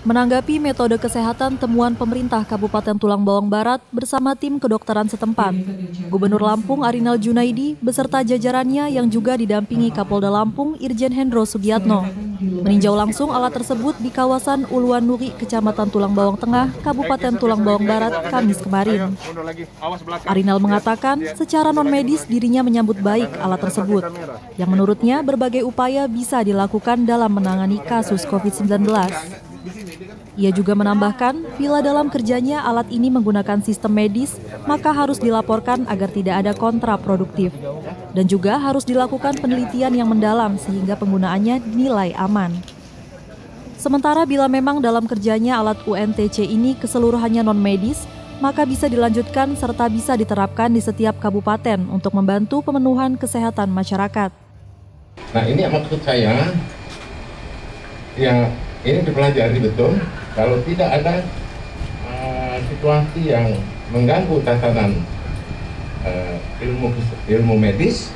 Menanggapi metode kesehatan temuan pemerintah Kabupaten Tulang Bawang Barat bersama tim kedokteran setempat, Gubernur Lampung Arinal Junaidi beserta jajarannya yang juga didampingi Kapolda Lampung Irjen Hendro Sugiatno meninjau langsung alat tersebut di kawasan Uluan Nuri, Kecamatan Tulang Bawang Tengah, Kabupaten Tulang Bawang Barat, Kamis kemarin. Arinal mengatakan secara non-medis dirinya menyambut baik alat tersebut, yang menurutnya berbagai upaya bisa dilakukan dalam menangani kasus COVID-19. Ia juga menambahkan, bila dalam kerjanya alat ini menggunakan sistem medis, maka harus dilaporkan agar tidak ada kontraproduktif. Dan juga harus dilakukan penelitian yang mendalam sehingga penggunaannya dinilai aman. Sementara bila memang dalam kerjanya alat UNTC ini keseluruhannya non-medis, maka bisa dilanjutkan serta bisa diterapkan di setiap kabupaten untuk membantu pemenuhan kesehatan masyarakat. Nah ini maksud saya, yang ini dipelajari betul kalau tidak ada uh, situasi yang mengganggu tatanan uh, ilmu ilmu medis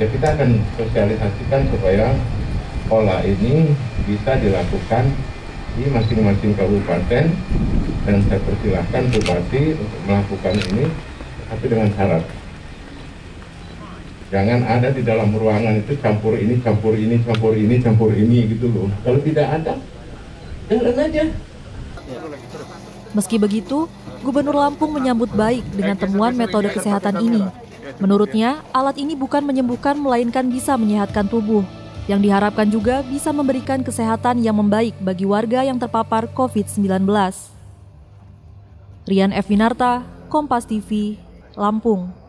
ya kita akan sosialisasikan supaya pola ini bisa dilakukan di masing-masing kabupaten dan saya persilahkan bupati untuk melakukan ini tapi dengan syarat Jangan ada di dalam ruangan itu campur ini, campur ini, campur ini, campur ini gitu loh. Kalau tidak ada, Meski begitu, Gubernur Lampung menyambut baik dengan temuan metode kesehatan ini. Menurutnya, alat ini bukan menyembuhkan melainkan bisa menyehatkan tubuh. Yang diharapkan juga bisa memberikan kesehatan yang membaik bagi warga yang terpapar COVID-19. Rian F. Winarta, Kompas TV, Lampung.